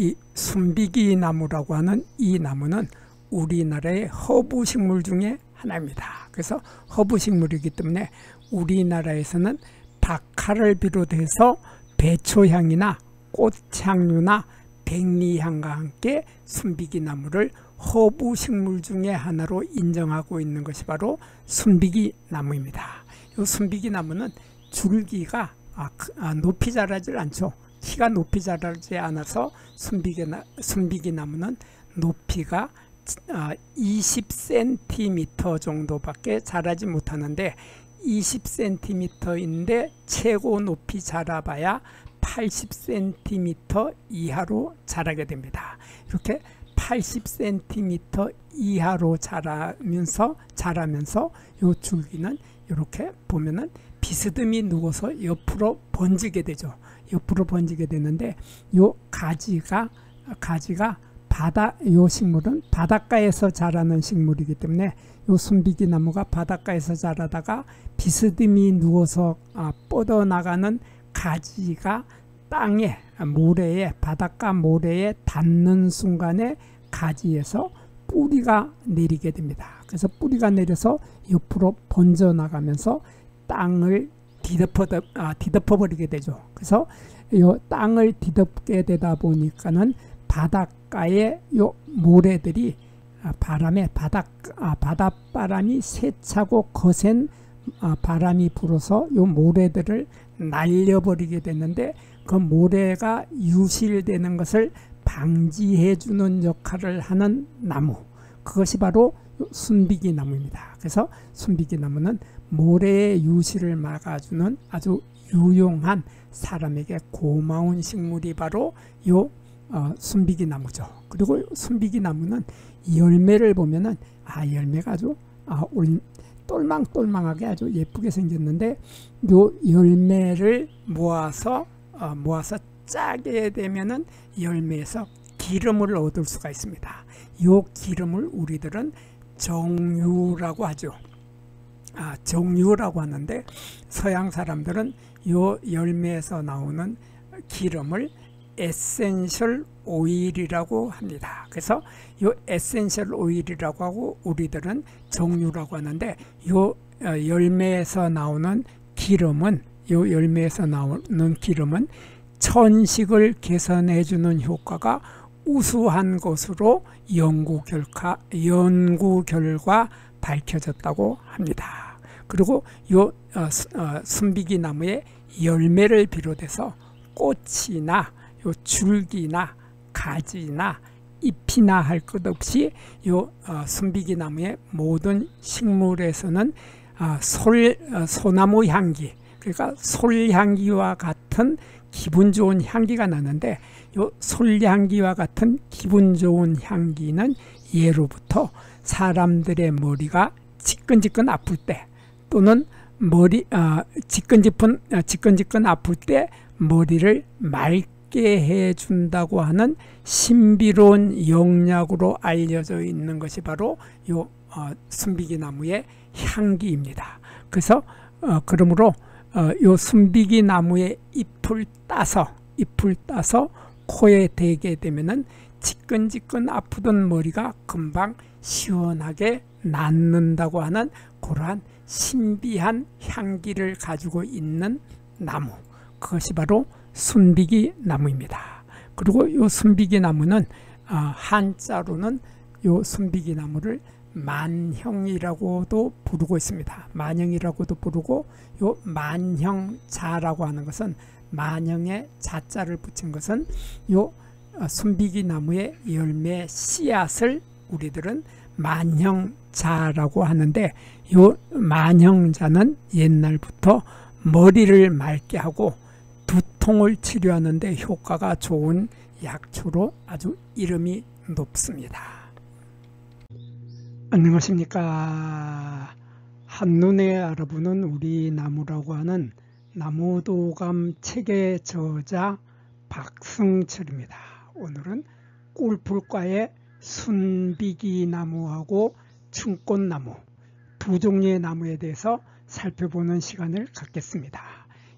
이 순비기 나무라고 하는 이 나무는 우리나라의 허브 식물 중에 하나입니다. 그래서 허브 식물이기 때문에 우리나라에서는 박하를 비롯해서 배초향이나 꽃향유나 백리향과 함께 순비기 나무를 허브 식물 중에 하나로 인정하고 있는 것이 바로 순비기 나무입니다. 이 순비기 나무는 줄기가 아, 아, 높이 자라질 않죠. 키가 높이 자라지 않아서 순비기, 나, 순비기 나무는 높이가 20cm 아, 정도밖에 자라지 못하는데 20cm인데 최고 높이 자라봐야 80cm 이하로 자라게 됩니다. 이렇게 80cm 이하로 자라면서 자라면서 이 줄기는 이렇게 보면은 비스듬히 누워서 옆으로 번지게 되죠. 옆으로 번지게 되는데 요 가지가 가지가 바다 요 식물은 바닷가에서 자라는 식물이기 때문에 요 순비기 나무가 바닷가에서 자라다가 비스듬히 누워서 아, 뻗어 나가는 가지가 땅에 모래에 바닷가 모래에 닿는 순간에 가지에서 뿌리가 내리게 됩니다. 그래서 뿌리가 내려서 옆으로 번져 나가면서 땅을 뒤덮어 아, 뒤덮어 버리게 되죠. 그래서 이 땅을 뒤덮게 되다 보니까는 바닷가에 요 모래들이 아, 바람에 바닥 아, 바닷바람이 세차고 거센 아, 바람이 불어서 요 모래들을 날려버리게 됐는데 그 모래가 유실되는 것을 방지해 주는 역할을 하는 나무 그것이 바로 순비기 나무입니다. 그래서 순비기 나무는 모래의 유실을 막아주는 아주 유용한 사람에게 고마운 식물이 바로 요 어, 순비기 나무죠. 그리고 순비기 나무는 열매를 보면은 아 열매가 아주 아, 올, 똘망똘망하게 아주 예쁘게 생겼는데 요 열매를 모아서 어, 모아서 짜게 되면은 열매에서 기름을 얻을 수가 있습니다. 요 기름을 우리들은 정유라고 하죠. 아, 정유라고 하는데 서양 사람들은 요 열매에서 나오는 기름을 essential oil이라고 합니다. 그래서 요 essential oil이라고 하고 우리들은 정유라고 하는데 요 어, 열매에서 나오는 기름은 요 열매에서 나오는 기름은 천식을 개선해 주는 효과가 우수한 것으로 연구 결과 연구 결과 밝혀졌다고 합니다. 그리고 요 어, 어, 순비기 나무의 열매를 비롯해서 꽃이나 요 줄기나 가지나 잎이나 할 것 없이 요 어, 순비기 나무의 모든 식물에서는 어, 솔, 어, 소나무 향기 그러니까 솔 향기와 같은 기분 좋은 향기가 나는데 요 솔향기와 같은 기분 좋은 향기는 예로부터 사람들의 머리가 지끈지끈 아플 때 또는 머리 어, 지끈지끈 어, 지끈지끈 아플 때 머리를 맑게 해준다고 하는 신비로운 영약으로 알려져 있는 것이 바로 요 어, 순비기 나무의 향기입니다. 그래서 어, 그러므로 어, 요 순비기 나무의 잎을 따서 잎을 따서 코에 대게 되면은 지끈지끈 아프던 머리가 금방 시원하게 낫는다고 하는 그러한 신비한 향기를 가지고 있는 나무 그것이 바로 순비기 나무입니다. 그리고 이 순비기 나무는 어, 한자로는 이 순비기 나무를 만형이라고도 부르고 있습니다. 만형이라고도 부르고 요 만형자라고 하는 것은 만형에 자자를 붙인 것은 요 어, 순비기 나무의 열매 씨앗을 우리들은 만형자라고 하는데 요 만형자는 옛날부터 머리를 맑게 하고 두통을 치료하는데 효과가 좋은 약초로 아주 이름이 높습니다. 안녕하십니까 한눈에 알아보는 우리 나무라고 하는 나무도감 책의 저자 박승철입니다 오늘은 꿀풀과의 순비기 나무하고 충꽃나무 두 종류의 나무에 대해서 살펴보는 시간을 갖겠습니다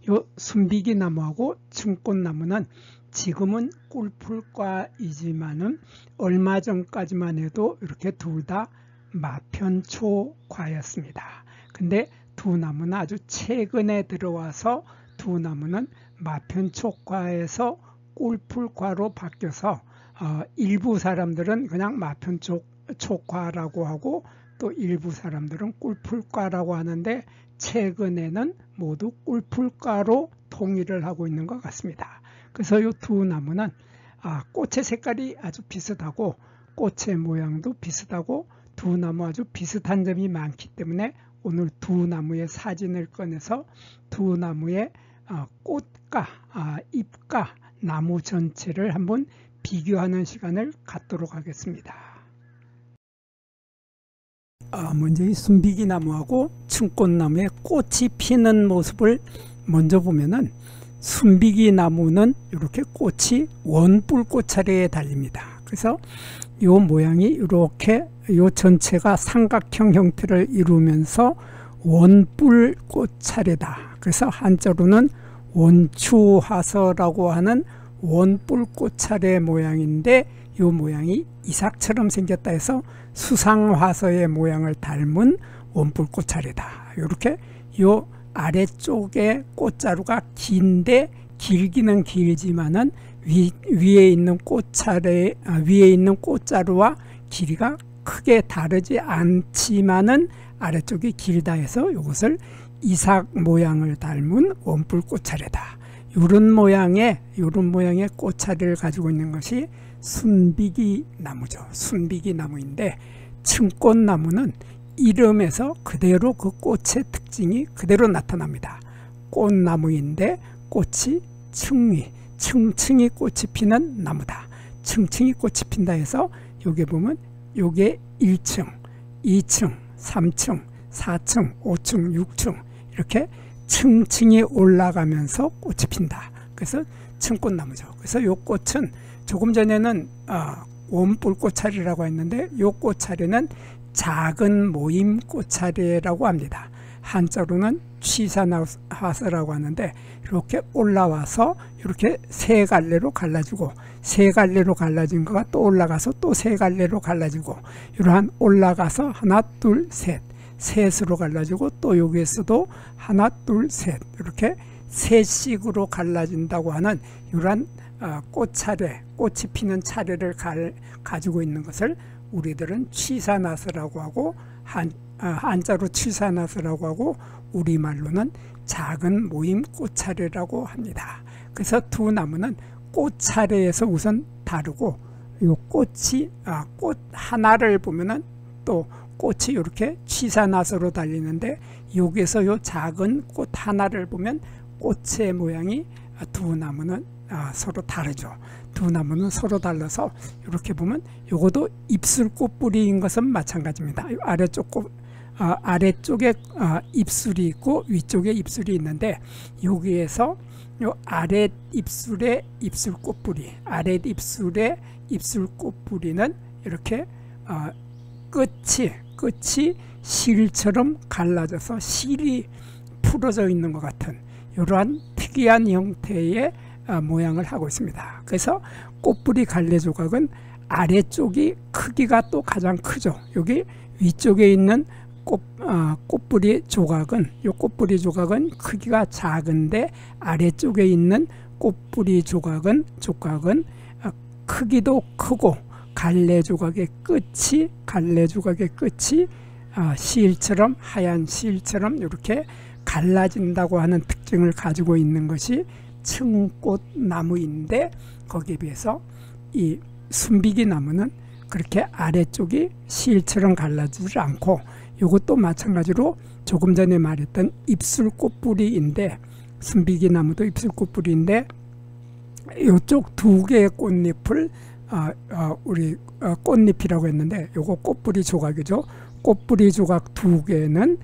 이 순비기 나무하고 충꽃나무는 지금은 꿀풀과이지만은 얼마 전까지만 해도 이렇게 둘 다 마편초과였습니다. 근데 두 나무는 아주 최근에 들어와서 두 나무는 마편초과에서 꿀풀과로 바뀌어서 어, 일부 사람들은 그냥 마편초과라고 하고 또 일부 사람들은 꿀풀과라고 하는데 최근에는 모두 꿀풀과로 통일을 하고 있는 것 같습니다. 그래서 이 두 나무는 아, 꽃의 색깔이 아주 비슷하고 꽃의 모양도 비슷하고 두 나무 아주 비슷한 점이 많기 때문에 오늘 두 나무의 사진을 꺼내서 두 나무의 어, 꽃과 아, 잎과 나무 전체를 한번 비교하는 시간을 갖도록 하겠습니다. 아, 먼저 이 순비기 나무하고 층꽃나무의 꽃이 피는 모습을 먼저 보면은 순비기 나무는 이렇게 꽃이 원뿔 꽃차례에 달립니다. 그래서 이 모양이 이렇게 이 전체가 삼각형 형태를 이루면서 원뿔 꽃차례다. 그래서 한자로는 원추화서라고 하는 원뿔 꽃차례 모양인데 이 모양이 이삭처럼 생겼다 해서 수상화서의 모양을 닮은 원뿔 꽃차례다. 이렇게 요 아래쪽에 꽃자루가 긴데 길기는 길지만은 위, 위에 있는 꽃차례 아, 위에 있는 꽃자루와 길이가 크게 다르지 않지만은 아래쪽이 길다 해서 이것을 이삭 모양을 닮은 원뿔 꽃차례다. 이런 모양의 이런 모양의 꽃차례를 가지고 있는 것이 순비기 나무죠. 순비기 나무인데 층꽃나무는 이름에서 그대로 그 꽃의 특징이 그대로 나타납니다. 꽃나무인데 꽃이 층위, 층층이 꽃이 피는 나무다. 층층이 꽃이 핀다 해서 여기 보면 요게 1층, 2층, 3층, 4층, 5층, 6층 이렇게 층층이 올라가면서 꽃이 핀다. 그래서 층꽃나무죠. 그래서 이 꽃은 조금 전에는 어, 원뿔 꽃차리라고 했는데 이 꽃차리는 작은 모임 꽃차리라고 합니다. 한자로는 취사나서라고 하는데 이렇게 올라와서 이렇게 세 갈래로 갈라지고 세 갈래로 갈라진 거가 또 올라가서 또 세 갈래로 갈라지고 이러한 올라가서 하나 둘 셋 셋으로 갈라지고 또 여기에서도 하나 둘 셋 이렇게 셋씩으로 갈라진다고 하는 이러한 어, 꽃차례 꽃이 피는 차례를 갈, 가지고 있는 것을 우리들은 취사나스라고 하고 한, 어, 한자로 취사나스라고 하고 우리말로는 작은 모임 꽃차례라고 합니다. 그래서 두 나무는 꽃차례에서 우선 다르고 이 꽃이 아, 꽃 하나를 보면은 또 꽃이 이렇게 취사나서로 달리는데 여기서 요 작은 꽃 하나를 보면 꽃의 모양이 두 나무는 아, 서로 다르죠. 두 나무는 서로 달라서 이렇게 보면 요것도 입술 꽃 뿌리인 것은 마찬가지입니다. 아래쪽 꽃, 아, 아래쪽에 아, 입술이 있고 위쪽에 입술이 있는데 여기에서 요 아래 입술에 입술 꽃뿌리, 아래 입술에 입술 꽃뿌리는 이렇게 어, 끝이 끝이 실처럼 갈라져서 실이 풀어져 있는 것 같은 이러한 특이한 형태의 어, 모양을 하고 있습니다. 그래서 꽃뿌리 갈래 조각은 아래쪽이 크기가 또 가장 크죠. 여기 위쪽에 있는 꽃, 어, 꽃뿌리 조각은 이 꽃뿌리 조각은 크기가 작은데 아래쪽에 있는 꽃뿌리 조각은 조각은 어, 크기도 크고 갈래 조각의 끝이 갈래 조각의 끝이 어, 실처럼 하얀 실처럼 이렇게 갈라진다고 하는 특징을 가지고 있는 것이 층꽃나무인데 거기에 비해서 이 순비기 나무는 그렇게 아래쪽이 실처럼 갈라지지 않고 이것도 마찬가지로 조금 전에 말했던 입술 꽃뿌리인데 순비기 나무도 입술 꽃뿌리인데 이쪽 두 개의 꽃잎을 어, 어, 우리 어, 꽃잎이라고 했는데 요거 꽃뿌리 조각이죠. 꽃뿌리 조각 두 개는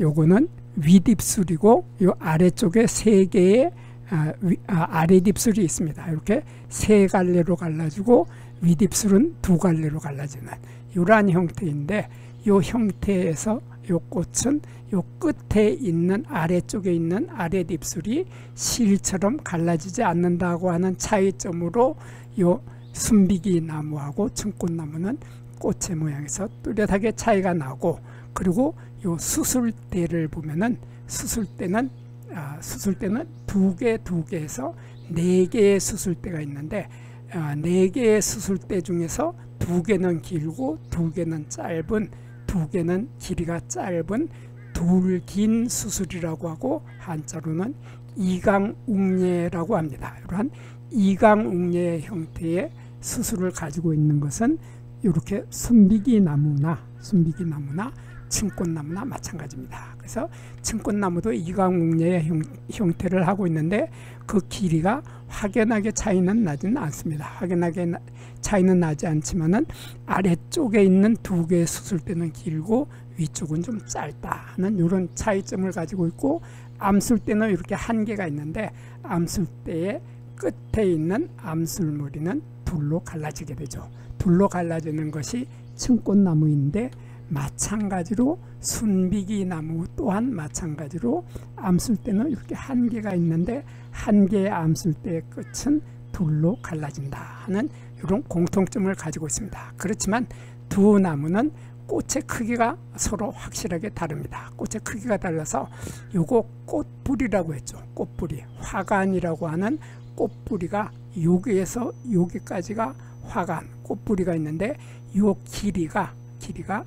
요거는 윗입술이고 요 아래쪽에 세 개의 아, 아, 아랫입술이 있습니다. 이렇게 세 갈래로 갈라지고 윗입술은 두 갈래로 갈라지는 이러한 형태인데 요 형태에서 요 꽃은 요 끝에 있는 아래쪽에 있는 아랫입술이 실처럼 갈라지지 않는다고 하는 차이점으로 요 순비기 나무하고 청꽃나무는 꽃의 모양에서 뚜렷하게 차이가 나고 그리고 요 수술대를 보면은 수술대는 아, 수술대는 두 개 두 개에서 네 개의 수술대가 있는데 아, 네 개의 수술대 중에서 두 개는 길고 두 개는 짧은 두 개는 길이가 짧은 둘긴 수술이라고 하고 한자로는 이강웅예라고 합니다. 이러한 이강웅예 형태의 수술을 가지고 있는 것은 이렇게 순비기 나무나 순비기 나무나 층꽃나무나 마찬가지입니다. 그래서 층꽃나무도 이강웅예의 형, 태를 하고 있는데 그 길이가 확연하게 차이는 나지는 않습니다. 확연하게 나, 차이는 나지 않지만은 아래 쪽에 있는 두 개의 수술대는 길고 위쪽은 좀 짧다 하는 이런 차이점을 가지고 있고 암술대는 이렇게 한 개가 있는데 암술대의 끝에 있는 암술머리는 둘로 갈라지게 되죠. 둘로 갈라지는 것이 층꽃나무인데 마찬가지로 순비기 나무 또한 마찬가지로 암술대는 이렇게 한 개가 있는데 한 개의 암술대의 끝은 둘로 갈라진다 하는 이런 공통점을 가지고 있습니다. 그렇지만 두 나무는 꽃의 크기가 서로 확실하게 다릅니다. 꽃의 크기가 달라서 요거 꽃뿌리라고 했죠. 꽃뿌리. 화관이라고 하는 꽃뿌리가 여기에서 여기까지가 화관, 꽃뿌리가 있는데 요 길이가 길이가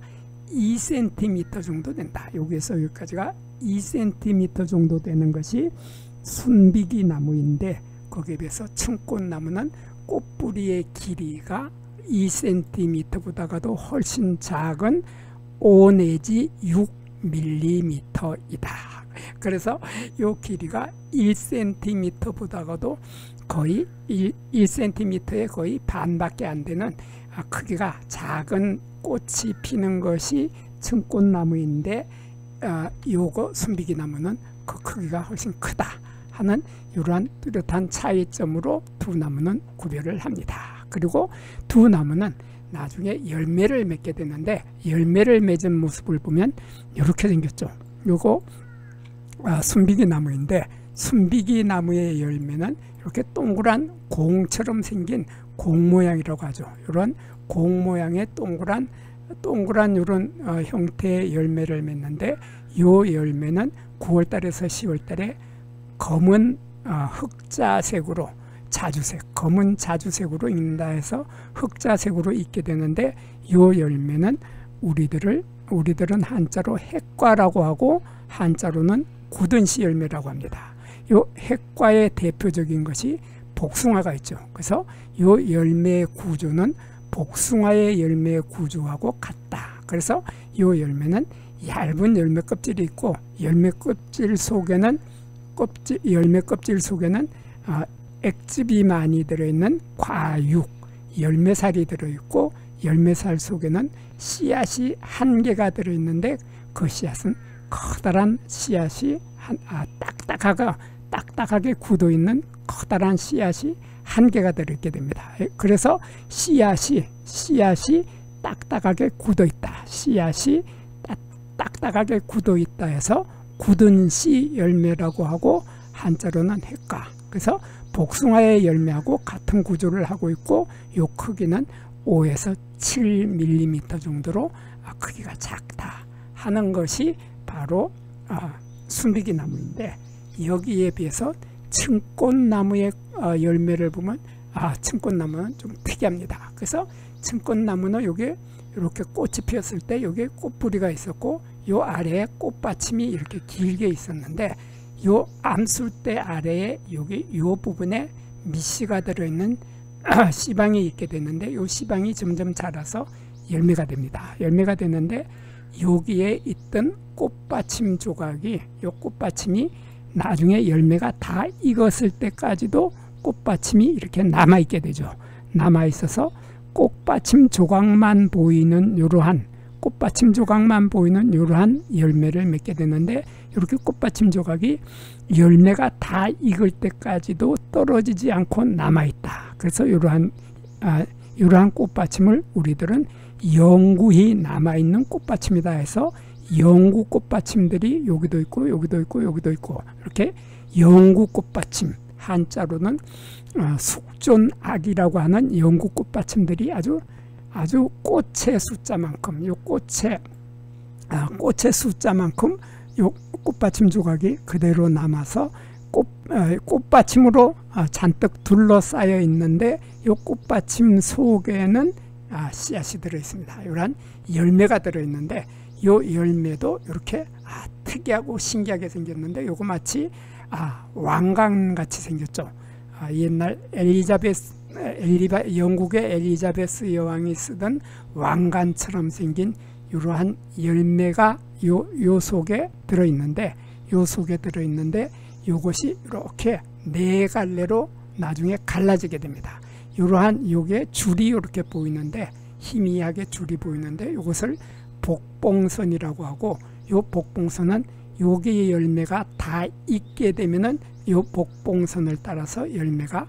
2cm 정도 된다. 여기에서 여기까지가 2cm 정도 되는 것이 순비기 나무인데 거기에 비해서 청꽃나무는 꽃뿌리의 길이가 2cm보다가도 훨씬 작은 5 내지 6mm이다. 그래서 이 길이가 1cm보다가도 거의 1, 1cm의 거의 반밖에 안 되는 아, 크기가 작은 꽃이 피는 것이 청꽃나무인데 어, 요거 순비기 나무는 그 크기가 훨씬 크다 하는 이러한 뚜렷한 차이점으로 두 나무는 구별을 합니다. 그리고 두 나무는 나중에 열매를 맺게 되는데 열매를 맺은 모습을 보면 이렇게 생겼죠. 요거 아, 순비기 나무인데 순비기 나무의 열매는 이렇게 동그란 공처럼 생긴 공 모양이라고 하죠. 이런 공 모양의 동그란 동그란 이런 어, 형태의 열매를 맺는데 요 열매는 9월달에서 10월달에 검은 어, 흑자색으로 자주색, 검은 자주색으로 익는다 해서 흑자색으로 익게 되는데 요 열매는 우리들을 우리들은 한자로 핵과라고 하고 한자로는 굳은 씨 열매라고 합니다. 요 핵과의 대표적인 것이 복숭아가 있죠. 그래서 요 열매의 구조는 복숭아의 열매의 구조하고 같다. 그래서 요 열매는 얇은 열매 껍질이 있고 열매 껍질 속에는 껍질 열매 껍질 속에는 어, 액즙이 많이 들어있는 과육 열매살이 들어있고 열매살 속에는 씨앗이 한 개가 들어있는데 그 씨앗은 커다란 씨앗이 한, 아, 딱딱하게 딱딱하게 굳어 있는 커다란 씨앗이 한 개가 들어있게 됩니다. 그래서 씨앗이 씨앗이 딱딱하게 굳어 있다. 씨앗이 딱딱하게 굳어 있다 해서 굳은 씨 열매라고 하고 한자로는 핵과 그래서 복숭아의 열매하고 같은 구조를 하고 있고 요 크기는 5에서 7mm 정도로 아, 크기가 작다 하는 것이 바로 아, 순비기 나무인데 여기에 비해서 층꽃나무의 어, 열매를 보면 아 층꽃나무는 좀 특이합니다. 그래서 층꽃나무는 여기 이렇게 꽃이 피었을 때 여기 꽃뿌리가 있었고 요 아래에 꽃받침이 이렇게 길게 있었는데 요 암술대 아래에 여기 요 부분에 미씨가 들어있는 씨방이 있게 됐는데 요 씨방이 점점 자라서 열매가 됩니다. 열매가 되는데 여기에 있던 꽃받침 조각이 요 꽃받침이 나중에 열매가 다 익었을 때까지도 꽃받침이 이렇게 남아 있게 되죠. 남아 있어서 꽃받침 조각만 보이는 이러한 꽃받침 조각만 보이는 이러한 열매를 맺게 되는데 이렇게 꽃받침 조각이 열매가 다 익을 때까지도 떨어지지 않고 남아 있다. 그래서 이러한 아, 이러한 꽃받침을 우리들은 영구히 남아있는 꽃받침이다 해서 영구 꽃받침들이 여기도 있고 여기도 있고 여기도 있고 이렇게 영구 꽃받침 한자로는 어, 숙존악이라고 하는 영구 꽃받침들이 아주 아주 꽃의 숫자만큼 요 꽃의 아, 꽃의 숫자만큼 요 꽃받침 조각이 그대로 남아서 꽃, 어, 꽃받침으로 어, 잔뜩 둘러싸여 있는데 이 꽃받침 속에는 아, 씨앗이 들어 있습니다. 이러한 열매가 들어 있는데 이 열매도 이렇게 아, 특이하고 신기하게 생겼는데 요거 마치 아, 왕관 같이 생겼죠. 아, 옛날 엘리자베스 엘리바, 영국의 엘리자베스 여왕이 쓰던 왕관처럼 생긴 이러한 열매가 요, 요 속에 들어 있는데 요 속에 들어 있는데 요것이 이렇게 네 갈래로 나중에 갈라지게 됩니다. 이러한 요게 줄이 이렇게 보이는데 희미하게 줄이 보이는데 이것을 복봉선이라고 하고 요 복봉선은 여기의 열매가 다 있게 되면은 요 복봉선을 따라서 열매가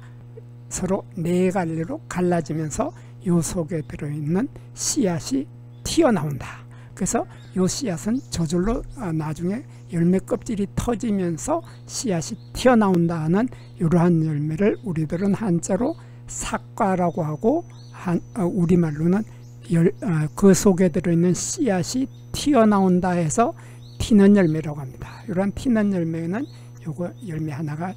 서로 네 갈래로 갈라지면서 요 속에 들어있는 씨앗이 튀어나온다. 그래서 요 씨앗은 저절로 아, 나중에 열매 껍질이 터지면서 씨앗이 튀어나온다 하는 이러한 열매를 우리들은 한자로 삭과라고 하고 한, 어, 우리말로는 열, 어, 그 속에 들어있는 씨앗이 튀어나온다 해서 튀는 열매라고 합니다. 이러한 튀는 열매는 요거 열매 하나가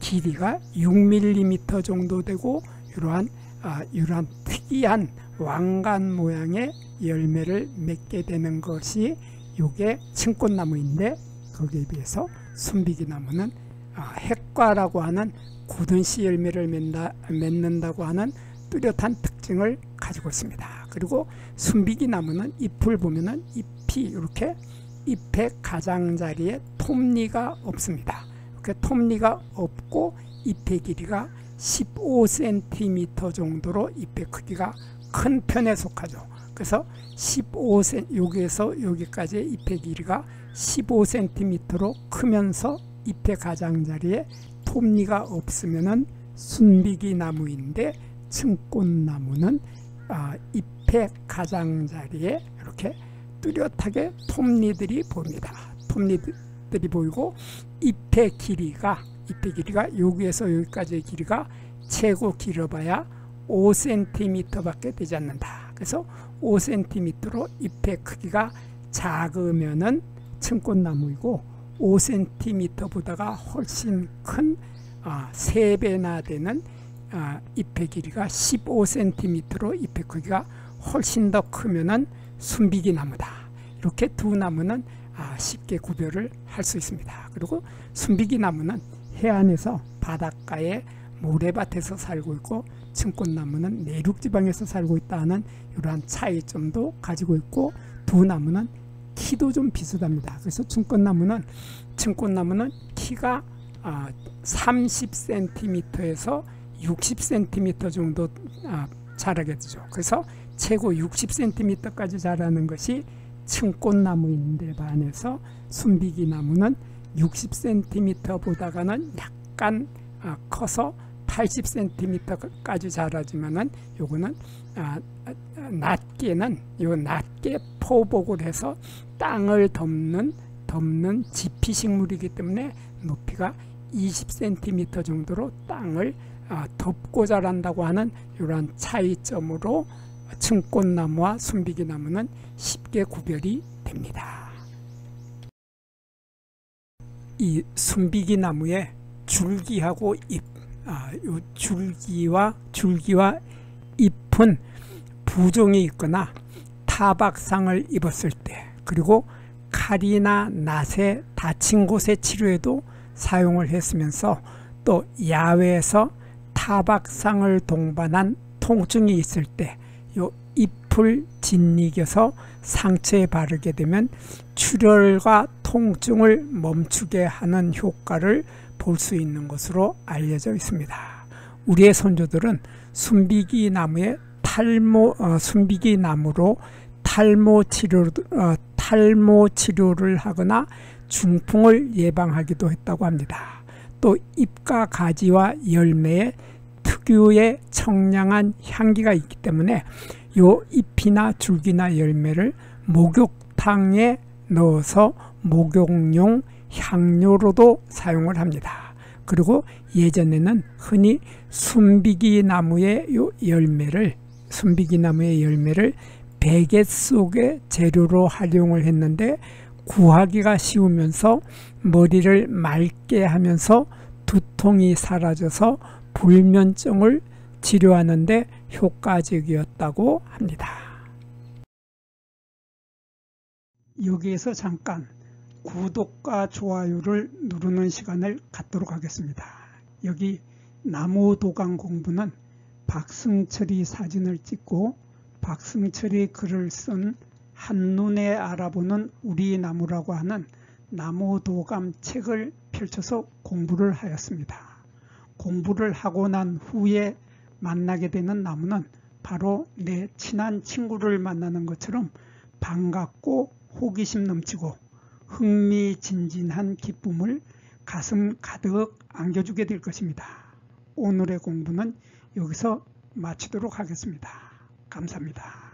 길이가 6mm 정도 되고 이러한 아, 이러한 특이한 왕관 모양의 열매를 맺게 되는 것이 이게 층꽃나무인데 거기에 비해서 순비기나무는 아, 핵과라고 하는 굳은 씨 열매를 맺다, 맺는다고 하는 뚜렷한 특징을 가지고 있습니다. 그리고 순비기나무는 잎을 보면은 잎이 이렇게 잎의 가장자리에 톱니가 없습니다. 이렇게 톱니가 없고 잎의 길이가 15cm 정도로 잎의 크기가 큰 편에 속하죠. 그래서 15cm 여기에서 여기까지 잎의 길이가 15cm로 크면서 잎의 가장자리에 톱니가 없으면은 순비기 나무인데 층꽃나무는 아, 잎의 가장자리에 이렇게 뚜렷하게 톱니들이 보입니다. 톱니들 이 보이고 잎의 길이가 잎의 길이가 여기에서 여기까지의 길이가 최고 길어봐야 5cm 밖에 되지 않는다. 그래서 5cm로 잎의 크기가 작으면은 층꽃나무이고 5cm보다가 훨씬 큰 아, 3배나 되는 아, 잎의 길이가 15cm로 잎의 크기가 훨씬 더 크면은 순비기 나무다. 이렇게 두 나무는 아, 쉽게 구별을 할 수 있습니다. 그리고 순비기 나무는 해안에서 바닷가에 모래밭에서 살고 있고 층꽃나무는 내륙지방에서 살고 있다는 이러한 차이점도 가지고 있고 두 나무는 키도 좀 비슷합니다. 그래서 층꽃나무는 층꽃나무는 키가 30cm에서 60cm 정도 아, 자라게 되죠. 그래서 최고 60cm까지 자라는 것이 층 꽃나무인데 반해서 순비기 나무는 60cm보다가는 약간 아, 커서 80cm까지 자라지만은 요거는 아, 아, 낮게는 요 낮게 포복을 해서 땅을 덮는 덮는 지피 식물이기 때문에 높이가 20cm 정도로 땅을 아, 덮고 자란다고 하는 이러한 차이점으로 층꽃나무와 순비기나무는 쉽게 구별이 됩니다. 이 순비기나무의 줄기하고 잎, 아, 요 줄기와 줄기와 잎은 부종이 있거나 타박상을 입었을 때 그리고 칼이나 낫에 다친 곳의 치료에도 사용을 했으면서 또 야외에서 타박상을 동반한 통증이 있을 때 요 잎을 짓이겨서 상처에 바르게 되면 출혈과 통증을 멈추게 하는 효과를 볼 수 있는 것으로 알려져 있습니다. 우리의 선조들은 순비기 나무의 탈모 어, 순비기 나무로 탈모 치료 어, 탈모 치료를 하거나 중풍을 예방하기도 했다고 합니다. 또 잎과 가지와 열매에 특유의 청량한 향기가 있기 때문에 요 잎이나 줄기나 열매를 목욕탕에 넣어서 목욕용 향료로도 사용을 합니다. 그리고 예전에는 흔히 순비기 나무의 요 열매를 순비기 나무의 열매를 베개 속의 재료로 활용을 했는데 구하기가 쉬우면서 머리를 맑게 하면서 두통이 사라져서 불면증을 치료하는데 효과적이었다고 합니다. 여기에서 잠깐 구독과 좋아요를 누르는 시간을 갖도록 하겠습니다. 여기 나무도강 공부는 박승철이 사진을 찍고 박승철이 글을 쓴 한눈에 알아보는 우리 나무라고 하는 나무도감 책을 펼쳐서 공부를 하였습니다. 공부를 하고 난 후에 만나게 되는 나무는 바로 내 친한 친구를 만나는 것처럼 반갑고 호기심 넘치고 흥미진진한 기쁨을 가슴 가득 안겨주게 될 것입니다. 오늘의 공부는 여기서 마치도록 하겠습니다. 감사합니다.